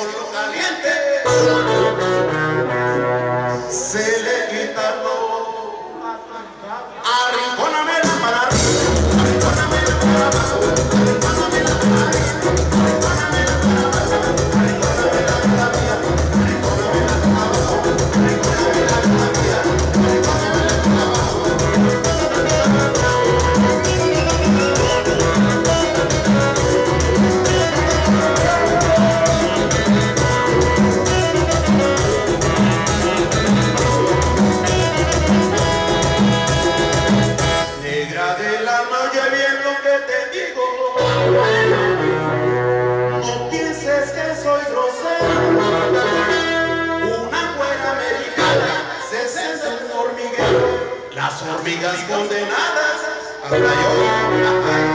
con lo caliente hormigas condenadas, hasta yo,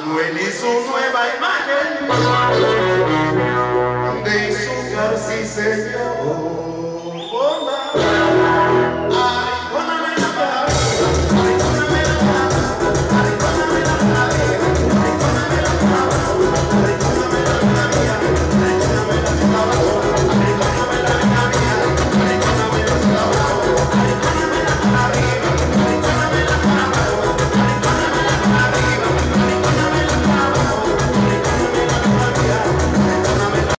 Manuel y su nueva imagen de su sí señor.